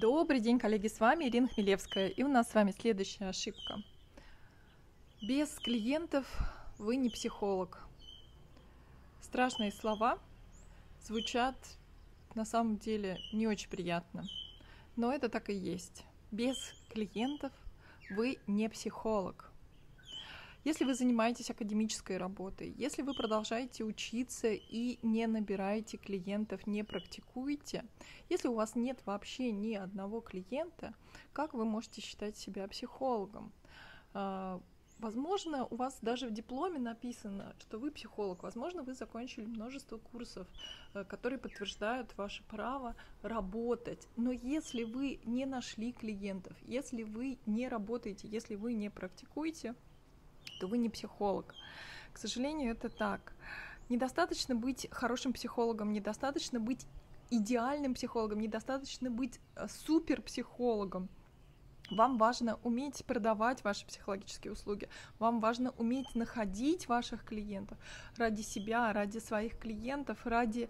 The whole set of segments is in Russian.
Добрый день, коллеги, с вами Ирина Хмелевская, и у нас с вами следующая ошибка. Без клиентов вы не психолог. Страшные слова звучат на самом деле не очень приятно, но это так и есть. Без клиентов вы не психолог. Если вы занимаетесь академической работой, если вы продолжаете учиться и не набираете клиентов, не практикуете, если у вас нет вообще ни одного клиента, как вы можете считать себя психологом? А, возможно, у вас даже в дипломе написано, что вы психолог. Возможно, вы закончили множество курсов, э, которые подтверждают ваше право работать. Но если вы не нашли клиентов, если вы не работаете, если вы не практикуете, то вы не психолог. К сожалению, это так. Недостаточно быть хорошим психологом, недостаточно быть идеальным психологом, недостаточно быть э, супер психологом. Вам важно уметь продавать ваши психологические услуги, вам важно уметь находить ваших клиентов ради себя, ради своих клиентов, ради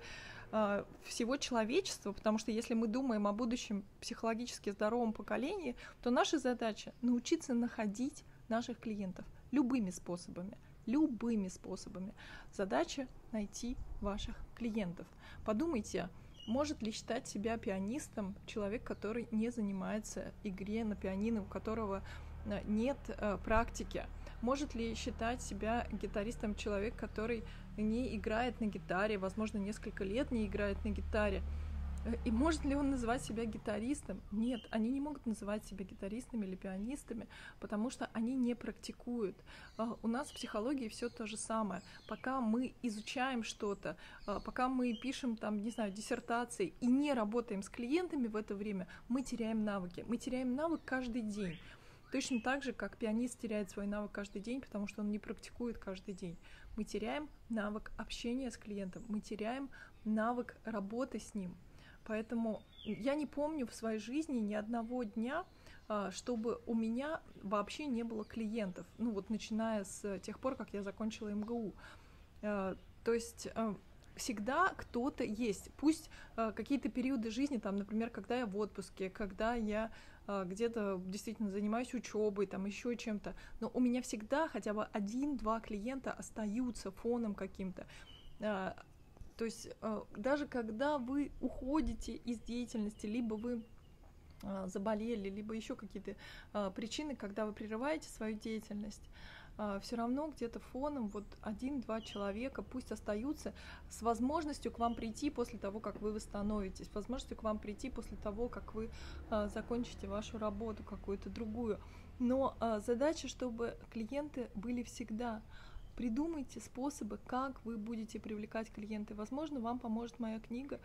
э, всего человечества, потому что если мы думаем о будущем психологически здоровом поколении, то наша задача научиться находить наших клиентов любыми способами, любыми способами. Задача найти ваших клиентов. Подумайте, может ли считать себя пианистом человек, который не занимается игре на пианино, у которого э, нет э, практики? Может ли считать себя гитаристом человек, который не играет на гитаре, возможно, несколько лет не играет на гитаре? Э, и может ли он называть себя гитаристом? Нет, они не могут называть себя гитаристами или пианистами, потому что они не практикуют. А, у нас в психологии все то же самое. Пока мы изучаем что-то, а, пока мы пишем там, не знаю, диссертации и не работаем с клиентами в это время, мы теряем навыки. Мы теряем навык каждый день. Точно так же, как пианист теряет свой навык каждый день, потому что он не практикует каждый день. Мы теряем навык общения с клиентом, мы теряем навык работы с ним. Поэтому я не помню в своей жизни ни одного дня, а, чтобы у меня вообще не было клиентов. Ну вот начиная с тех пор, как я закончила МГУ. А, то есть а, всегда кто-то есть. Пусть какие-то периоды жизни, там, например, когда я в отпуске, когда я где-то действительно занимаюсь учебой, там еще чем-то, но у меня всегда хотя бы один-два клиента остаются фоном каким-то. То есть э, даже когда вы уходите из деятельности, либо вы э, заболели, либо еще какие-то э, причины, когда вы прерываете свою деятельность, все равно где-то фоном вот один-два человека пусть остаются с возможностью к вам прийти после того, как вы восстановитесь, возможностью к вам прийти после того, как вы закончите вашу работу какую-то другую. Но задача, чтобы клиенты были всегда. Придумайте способы, как вы будете привлекать клиенты. Возможно, вам поможет моя книга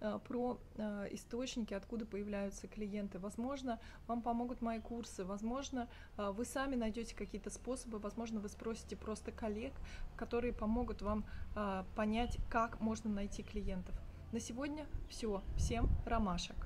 э, про э, источники, откуда появляются клиенты. Возможно, вам помогут мои курсы. Возможно, э, вы сами найдете какие-то способы. Возможно, вы спросите просто коллег, которые помогут вам понять, как можно найти клиентов. На сегодня все. Всем ромашек.